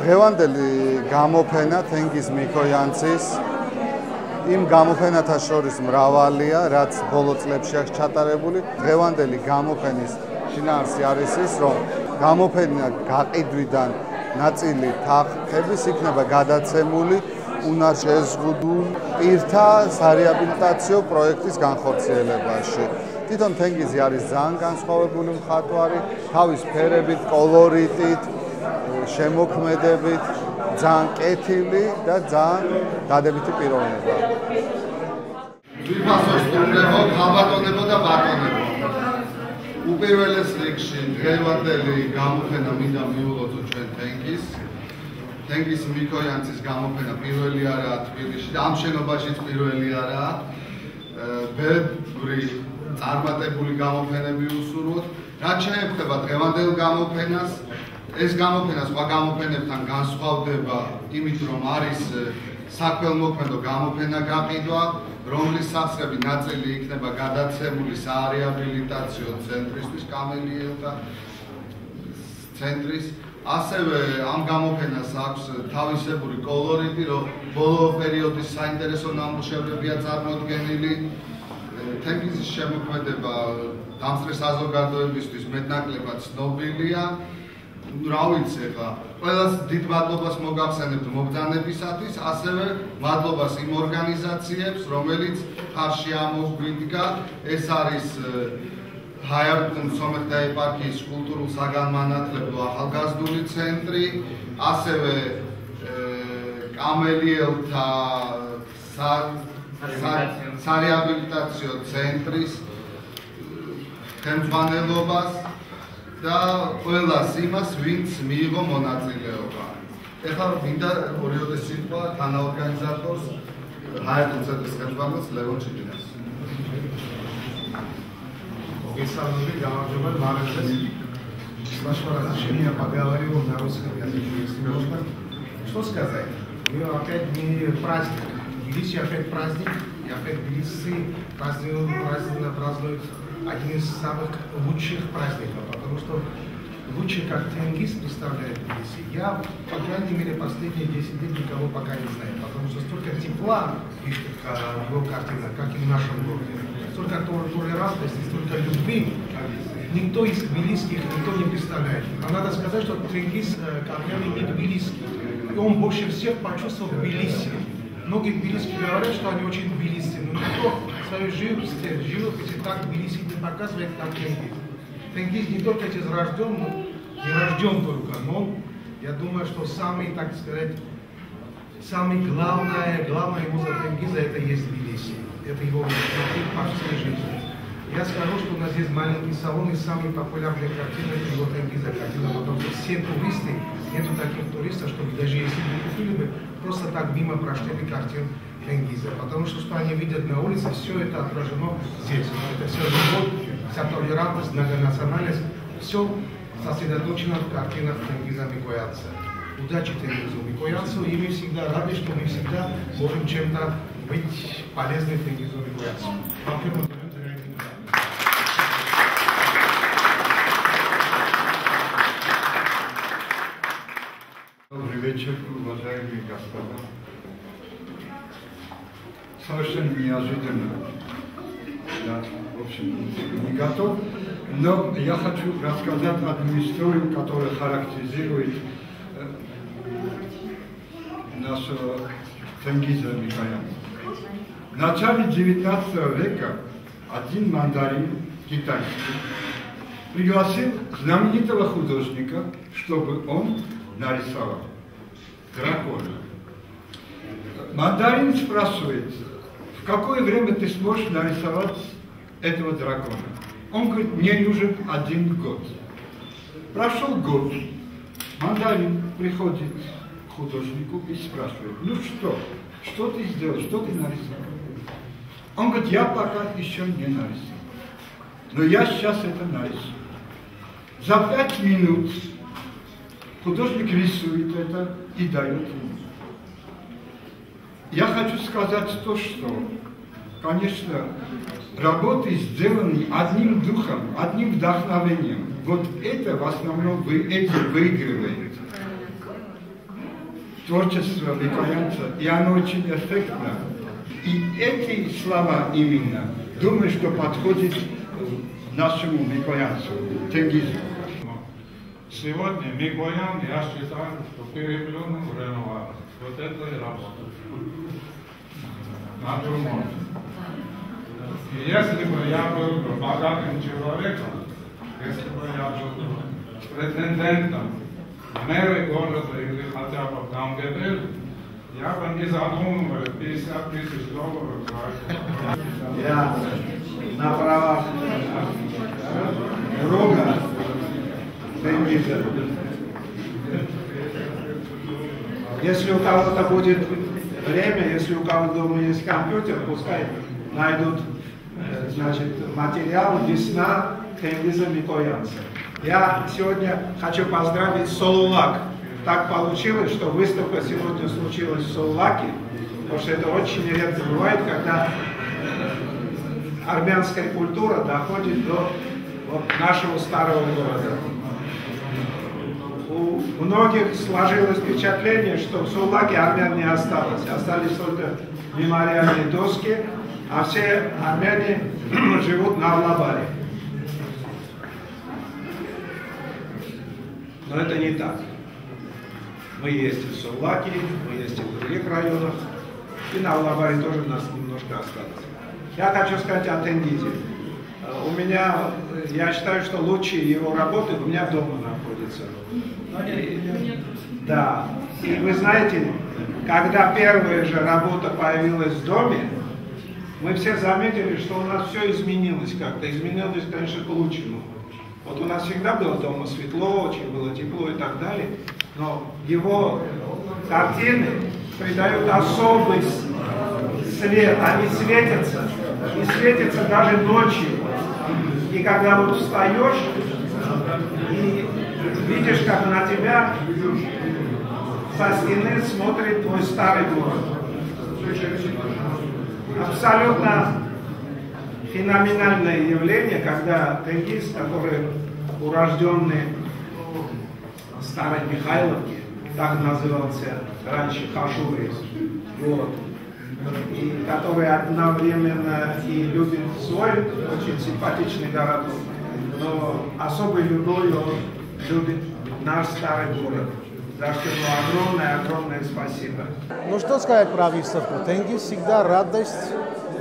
დღევანდელი გამოფენა თენგიზ მიქოიანცის იმ გამოფენათა შორის მრავალია, რაც ბოლო წლებში აქვს ჩატარებული. დღევანდელი გამოფენის შინაარსი არის ის, რომ გამოფენა გაყიდვიდან ნაწილი თანხების იქნება გადაცემული უნარშეზღუდულ პირთა სარეაბილიტაციო პროექტის განხორციელებაში. თვითონ თენგიზი არის ძალიან განსხვავებული მხატვარი, თავის ფერებით, კოლორიტით, შემოქმედებით, ძალიან კეთილი და ძალიან დადებითი პიროვნება. ვიფასო სტუმრებო, ხალბატონებო და ბატონებო. უპირველეს რიგში დღევანდელი გამოფენა მინდა მიულოცო ჩვენ თენგის. თენგის მიკოიანცის გამოფენა პირველი არაა თბილისში და ამ შენობაშიც პირველი არაა. ბევრი წარმატებული გამოფენები უსურვოთ. რაც შეეხება დღევანდელ გამოფენას, ეს გამოფენა სხვა გამოფენებთან განსხვავდება იმით, რომ არის საქველმოქმედო გამოფენა გაყიდვა, რომლის სახსრები ნაწილი იქნება გადაცემული საარეაბილიტაციო ცენტრისთვის კამელიელთა ცენტრის ასევე ამ გამოფენას აქვს თავისებური კოლორიტი, რომ ბოლო პერიოდის საინტერესო ნამუშევრებია წარმოდგენილი. თემის შემოქმედება დამსწრე საზოგადოებისთვის მეტნაკლებად ცნობილია. რა ვიცი ახლა. ყველას დიდ მადლობას მოგახსენებთ მობძანებისათვის ასევე მადლობას იმ ორგანიზაციებს რომელიც ხარში ამოგვიდგა ეს არის ჰაიარტუნ სომეხთა ეპარქიის კულტურულ საგანმანათლებლო ახალგაზრდული ცენტრი ასევე კამელიელთა სარეაბილიტაციო ცენტრის ხელმძღვანელობას და ყველას იმას, ვინც მიიღო მონაწილეობა. ეხლა მინდა ორიოდე სიტყვა თანაორგანიზატორს ჰაერტონ ცენტრის ხელმძღვანელს ლევონ ჩიტინას. მოგესალმები, გამარჯობა მარაძეს. Ваша разрешение поговорил на русском языке, если можно. Что сказать? Мы опять не праздник. Тбилиси опять праздник, И опять Тбилиси празднуют, празднуют, празднуют один из самых лучших праздников, потому что лучше как Тенгиз представляет Тбилиси. Я, по крайней мере, последние 10 лет никого пока не знаю, потому что столько тепла пишет в его картинах, как и в нашем городе, столько толерантности, столько любви, никто из тбилисских никто не представляет. А надо сказать, что Тенгиз Кармян не тбилисский, и он больше всех почувствовал Тбилиси. Многие тбилисские говорят, что они очень тбилисцы, но никто свою живописи, живописи так Тбилиси не показывает, как Тенгиз. Тенгиз не только здесь рожден, но не рожден только, но я думаю, что самый, так сказать, самый главное, главное ему за Тенгиза это есть Тбилиси. Это его мотив по всей жизни. Я скажу, что у нас есть маленький салон, и самые популярные картины это его Тенгиза картина, потому что все туристы, нету таких туристов, чтобы даже если бы купили бы, просто так мимо прошли бы картин Тенгиза. Потому что, что они видят на улице, все это отражено здесь. Это все любовь, вся толерантность, многонациональность, все сосредоточено в картинах Тенгиза Микоянца. Удачи Тенгизу Микоянцу, и мы всегда рады, что мы всегда можем чем-то быть полезны Тенгизу Микоянцу. Совершенно неожиданно. Я, в общем, не готов. Но я хочу рассказать одну историю, которая характеризует э, нашего Тенгиза Михаила. В начале 19 века один мандарин китайский пригласил знаменитого художника, чтобы он нарисовал дракона. Мандарин спрашивает, в какое время ты сможешь нарисовать этого дракона? Он говорит, мне нужен один год. Прошел год. Мандарин приходит к художнику и спрашивает, ну что, что ты сделал, что ты нарисовал? Он говорит, я пока еще не нарисовал. Но я сейчас это нарисую. За пять минут художник рисует это и дает ему. Я хочу сказать то, что, конечно, работы сделаны одним духом, одним вдохновением. Вот это в основном вы, этим выигрывает. творчество Микоянца, и оно очень эффектно. И эти слова именно, думаю, что подходит нашему Микоянцу, Тенгизу. Сегодня Микоян, я считаю, что переплюнул Ренуар. Вот это и работа. Натюрморт. И если бы я был богатым человеком, если бы я был претендентом мэры города или хотя бы в Гамгебель, я бы не задумывал 50 тысяч долларов за Я на правах друга. Если у кого-то будет время, если у кого дома есть компьютер, пускай найдут э, значит, материал «Весна Тенгиза Микоянца». Я сегодня хочу поздравить Солулак. Так получилось, что выставка сегодня случилась в Солулаке, потому что это очень редко бывает, когда армянская культура доходит до вот, нашего старого города. Многих сложилось впечатление, что в Сулаке армян не осталось. Остались только мемориальные доски, а все армяне живут на Аллабаре. Но это не так. Мы есть в Сулаке, мы есть в других районах, и на Аллабаре тоже у нас немножко осталось. Я хочу сказать о Тенгизе. У меня, я считаю, что лучшие его работы у меня дома находятся. Да. И вы знаете, когда первая же работа появилась в доме, мы все заметили, что у нас все изменилось как-то. Изменилось, конечно, к лучшему. Вот у нас всегда было дома светло, очень было тепло и так далее. Но его картины придают особый свет, они светятся. И светятся даже ночью. И когда вот встаешь и видишь, как на тебя со стены смотрит твой старый город. Абсолютно феноменальное явление, когда тенгиз, который урожденный Старой Михайловке, так назывался раньше Хашуры, город, и который одновременно и любит свой очень симпатичный городок, но особой любовью он любит наш старый город. За что ему огромное-огромное спасибо. Ну что сказать про выставку? Тенгиз всегда радость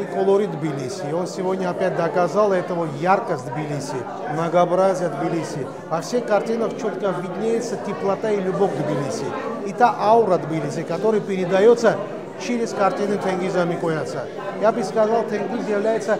и колорит Тбилиси. И он сегодня опять доказал этого яркость Тбилиси, многообразие Тбилиси. Во всех картинах четко виднеется теплота и любовь к Тбилиси. И та аура Тбилиси, которая передается через картины Тенгиза Микоянца. Я бы сказал, Тенгиз является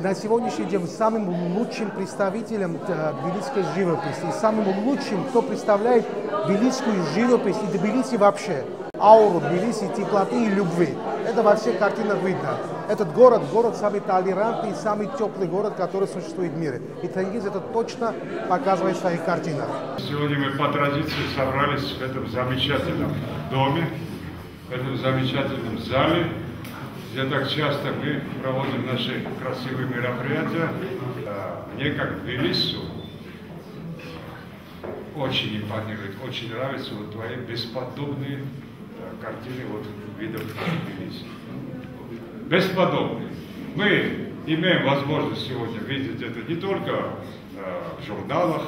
на сегодняшний день самым лучшим представителем э, тбилисской живописи и самым лучшим, кто представляет тбилисскую живопись и Тбилиси вообще. Ауру Тбилиси, теплоты и любви. Это во всех картинах видно. Этот город, город самый толерантный, самый теплый город, который существует в мире. И Тенгиз это точно показывает в своих картинах. Сегодня мы по традиции собрались в этом замечательном доме, в этом замечательном зале, где так часто мы проводим наши красивые мероприятия. Мне как Тбилису очень импонирует, очень нравятся вот твои бесподобные картины вот видов Тбилиси. Бесподобные. Мы имеем возможность сегодня видеть это не только в журналах,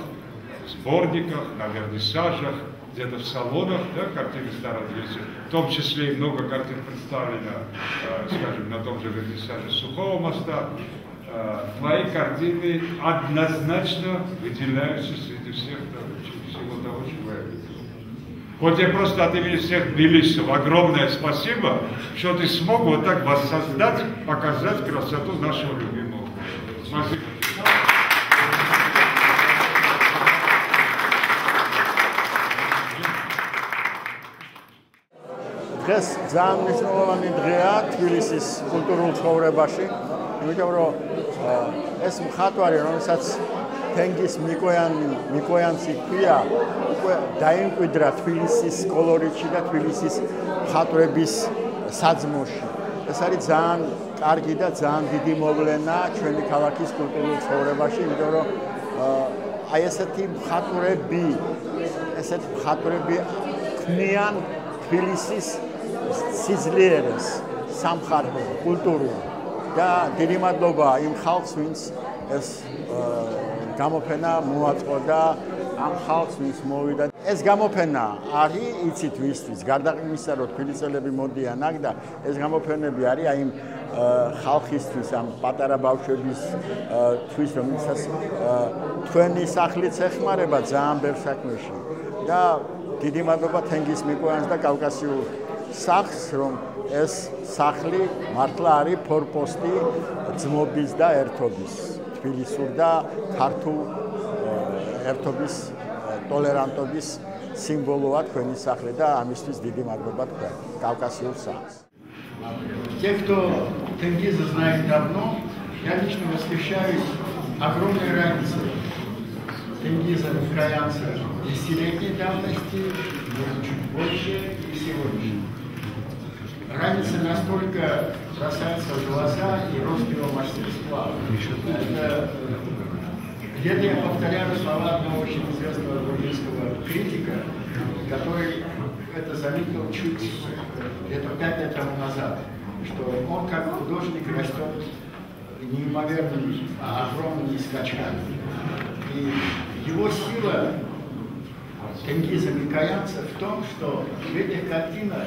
в сборниках, на вернисажах, где-то в салонах, да, картины старой Тбилиси, в том числе и много картин представлено, э, скажем, на том же вернисаже Сухого моста. Э, твои картины однозначно выделяются среди всех всего того, чего я видел. Вот я просто от имени всех тбилисцев огромное спасибо, что ты смог вот так воссоздать, показать красоту нашего любимого. Спасибо. დღეს ძალიან მნიშვნელოვანი დღეა თბილისის კულტურულ ცხოვრებაში, იმიტომ რომ ეს მხატვარი, რომელსაც თენგის მიკოიანი, მიკოიანცი ქვია, უკვე დაიმკვიდრა თბილისის კოლორიტში და თბილისის მხატვრების საძმოში. ეს არის ძალიან კარგი და ძალიან დიდი მოვლენა ჩვენი ქალაქის კულტურულ ცხოვრებაში, იმიტომ რომ აი ესეთი მხატვრები, ესეთი მხატვრები ქმნიან თბილისის სიძლიერეს, სამხარბლო, კულტურულ და დიდი მადლობა იმ ხალხს, ვინც ეს გამოფენა მოაწყო და ამ ხალხს ვის მოვიდა. ეს გამოფენა არის იცით ვისთვის გარდა იმისა რომ თბილისელები მოდიან აქ და ეს გამოფენები არის აი იმ ხალხისთვის ამ პატარა ბავშვების თვის რომელსაც თქვენი სახლიც ეხმარება ძალიან ბევრ საქმეში. და დიდი მადლობა თენგის მიკოიანს და კავკასიურ სახლს რომ ეს სახლი მართლა არის ფორპოსტი ძმობის და ერთობის თბილისურ და ქართულ ერთობის ტოლერანტობის სიმბოლოა თქვენი სახლი და ამისთვის დიდი მადლობა თქვენ კავკასიურ сахс. Те, кто Тенгиза знает давно, я лично восхищаюсь огромной разницей Тенгиза Каянца десятилетней давности, чуть больше и сегодня. Разница настолько бросается в глаза и рост его мастерства. Это Где-то я повторяю слова одного очень известного грузинского критика, который это заметил чуть где-то пять лет тому назад, что он как художник растет неимоверными, огромными скачками. И его сила Тенгиза Микаянца в том, что этих картинах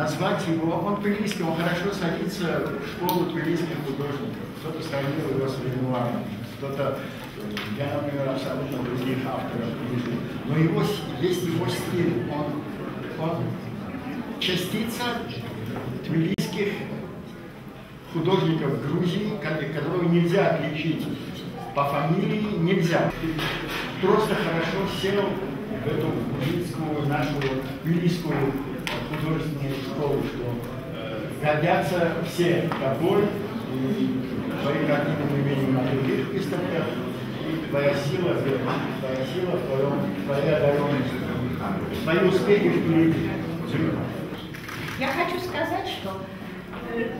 назвать его, он тбилисский, он хорошо садится в школу тбилисских художников. Кто-то сравнил его с Ренуаром, кто-то, я, например, абсолютно других авторов вижу. Но его, есть его стиль, он, он частица тбилисских художников Грузии, которого нельзя отличить по фамилии, нельзя. Просто хорошо сел в эту грузинскую, нашу тбилисскую художественную школу, что э, годятся все тобой, твои картины мы видим на других выставках, и твоя сила, твоя сила в твоем, твоя одаренность, твои успехи впереди. Я хочу сказать, что э,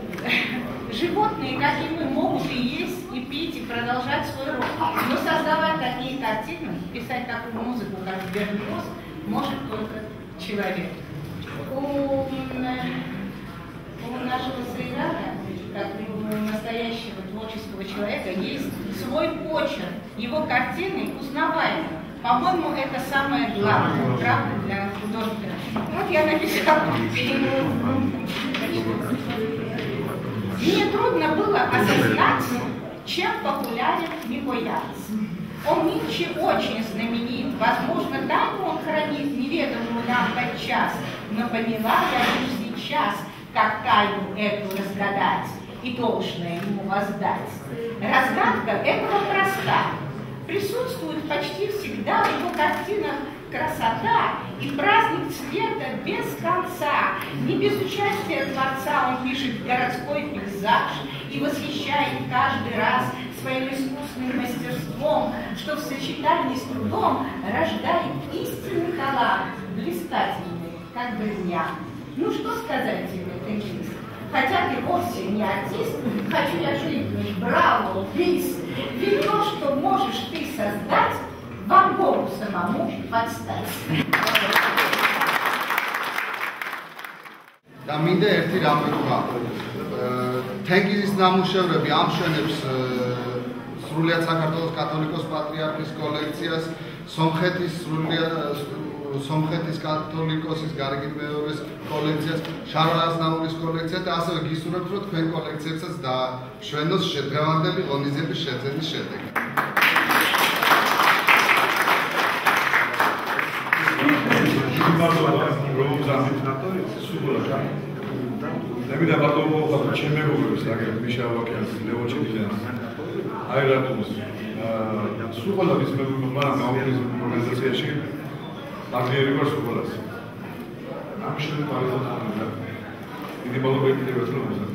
животные, как и мы, могут и есть, и пить, и продолжать свой род. Но создавать такие картины, писать такую музыку, как Бернос, может только человек у, нашего Сайрана, как у настоящего творческого человека, есть свой почерк. Его картины узнаваемы. По-моему, это самое главное, правда, для художника. Вот я написала. Мне трудно было осознать, чем популярен Микоянц. Он нынче очень знаменит. Возможно, тайну он хранит неведомую нам подчас, но поняла я лишь сейчас, как тайну эту разгадать и должное ему воздать. Разгадка этого проста. Присутствует почти всегда в его картинах красота и праздник цвета без конца. Не без участия Творца он пишет городской пейзаж и восхищает каждый раз своим искусственным мастерством, что в сочетании с трудом рождает истинный талант, блистательный, как бриллиант. Ну что сказать тебе, теннист? Хотя ты вовсе не артист, хочу я крикнуть «Браво, бис!» Ведь то, что можешь ты создать, Ван Гогу самому подстать. და მინდა ერთი რამ ვთქვა. თენგიზის ნამუშევრები ამშვენებს სრულიად საქართველოს კათოლიკოს პატრიარქის კოლექციას, სომხეთის სრულიად სომხეთის კათოლიკოსის გარგიმეორის კოლექციას, შარვანასნაურის კოლექციას და ასევე გისურვებთ, რომ თქვენ კოლექციებსაც დაშვენოს შედგრევანდელი ღონისძიების შეწენის შედეგად. ნებიდა ბატონო ხა ჩემ მეგობრებს აგერ მიშა ვაკიანს ლევოჩებიდან აი რატომ აა სულ ყველა მის მეგობრებმა ამ ორგანიზაციაში დაგიერებას უყურას. ამის შემდეგ არის ახალი. დიდი მადლობა კიდევ ერთმანეთს.